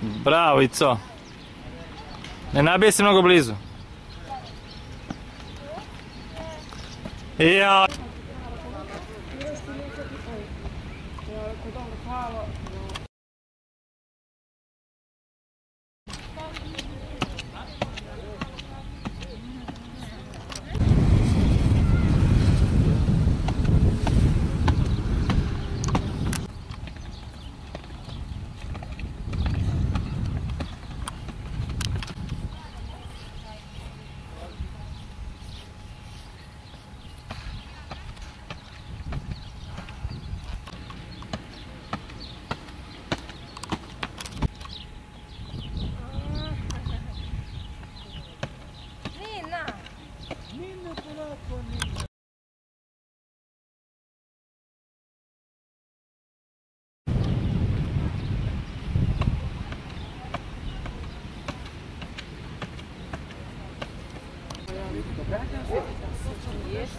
Bravo, Ico. Ne nabije se mnogo blizu. Ja. Есть. Есть.